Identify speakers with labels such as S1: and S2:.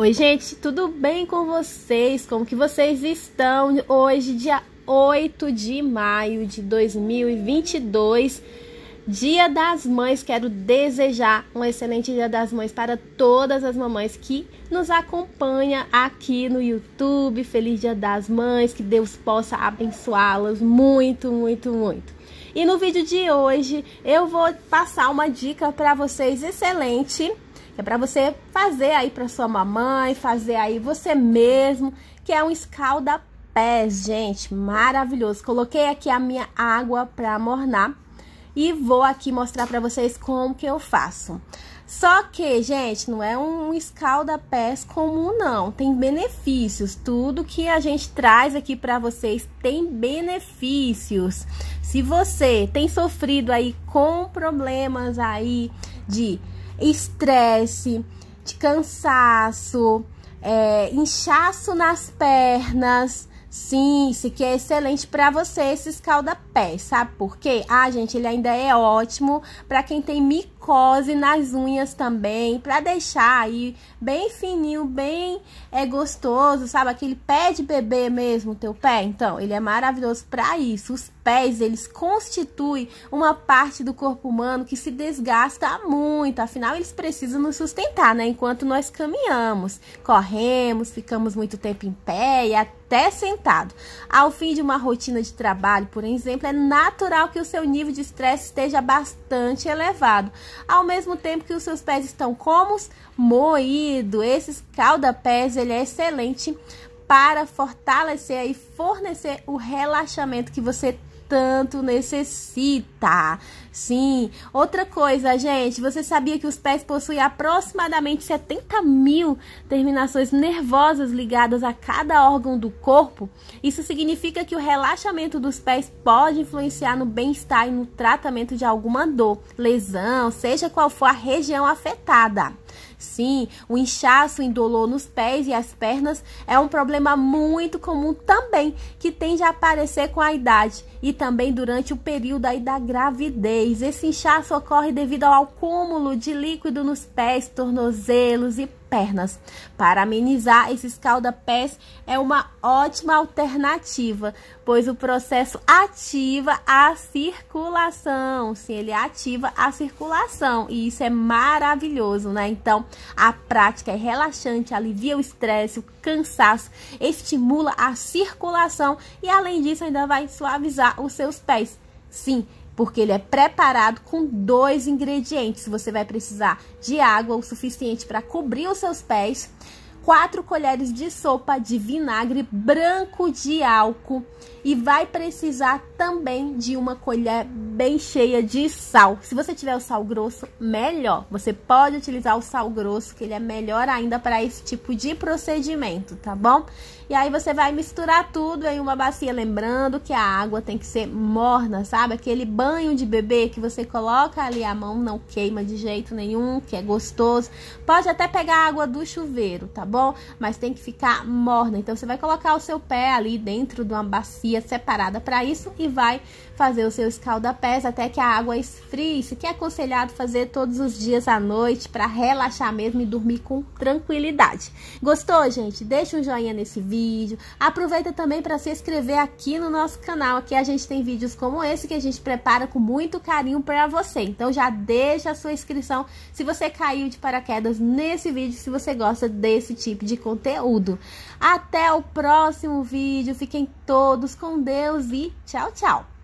S1: Oi, gente, tudo bem com vocês? Como que vocês estão? Hoje, dia 8 de maio de 2022, Dia das Mães. Quero desejar um excelente Dia das Mães para todas as mamães que nos acompanham aqui no YouTube. Feliz Dia das Mães, que Deus possa abençoá-las muito, muito, muito. E no vídeo de hoje eu vou passar uma dica para vocês excelente é para você fazer aí para sua mamãe, fazer aí você mesmo, que é um escalda pés, gente, maravilhoso. Coloquei aqui a minha água para mornar e vou aqui mostrar para vocês como que eu faço. Só que, gente, não é um escalda-pés comum, não. Tem benefícios. Tudo que a gente traz aqui para vocês tem benefícios. Se você tem sofrido aí com problemas aí de estresse, de cansaço, é, inchaço nas pernas. Sim, isso aqui é excelente para você, esse escalda-pés, sabe por quê? Ah, gente, ele ainda é ótimo para quem tem micose nas unhas também, para deixar aí bem fininho, bem é gostoso, sabe? Aquele pé de bebê mesmo, teu pé. Então, ele é maravilhoso para isso. Os pés, eles constituem uma parte do corpo humano que se desgasta muito, afinal eles precisam nos sustentar, né? Enquanto nós caminhamos, corremos, ficamos muito tempo em pé e até sentado. Ao fim de uma rotina de trabalho, por exemplo, é natural que o seu nível de estresse esteja bastante elevado ao mesmo tempo que os seus pés estão como moído. Esse calda-pés ele é excelente para fortalecer e fornecer o relaxamento que você tanto necessita. Sim, outra coisa, gente, você sabia que os pés possuem aproximadamente 70 mil terminações nervosas ligadas a cada órgão do corpo? Isso significa que o relaxamento dos pés pode influenciar no bem-estar e no tratamento de alguma dor, lesão, seja qual for a região afetada. Sim, o inchaço indolor nos pés e as pernas é um problema muito comum também, que tende a aparecer com a idade e também durante o período aí da gravidez. Esse inchaço ocorre devido ao acúmulo de líquido nos pés, tornozelos e pernas. Para amenizar esse escalda-pés é uma ótima alternativa, pois o processo ativa a circulação. Sim, ele ativa a circulação e isso é maravilhoso, né? Então, a prática é relaxante, alivia o estresse, o cansaço, estimula a circulação e além disso ainda vai suavizar os seus pés. Sim, porque ele é preparado com dois ingredientes. Você vai precisar de água o suficiente para cobrir os seus pés, quatro colheres de sopa de vinagre branco de álcool e vai precisar também de uma colher bem cheia de sal. Se você tiver o sal grosso, melhor. Você pode utilizar o sal grosso, que ele é melhor ainda para esse tipo de procedimento, tá bom? E aí você vai misturar tudo em uma bacia, lembrando que a água tem que ser morna, sabe? Aquele banho de bebê que você coloca ali a mão, não queima de jeito nenhum, que é gostoso. Pode até pegar a água do chuveiro, tá bom? Mas tem que ficar morna. Então você vai colocar o seu pé ali dentro de uma bacia separada para isso e vai fazer o seu escalda-pés até que a água esfrie. Isso que é aconselhado fazer todos os dias à noite para relaxar mesmo e dormir com tranquilidade. Gostou, gente? Deixa um joinha nesse vídeo. Aproveita também para se inscrever aqui no nosso canal. Aqui a gente tem vídeos como esse que a gente prepara com muito carinho para você. Então já deixa a sua inscrição se você caiu de paraquedas nesse vídeo, se você gosta desse tipo de conteúdo. Até o próximo vídeo. Fiquem todos com Deus e tchau, tchau.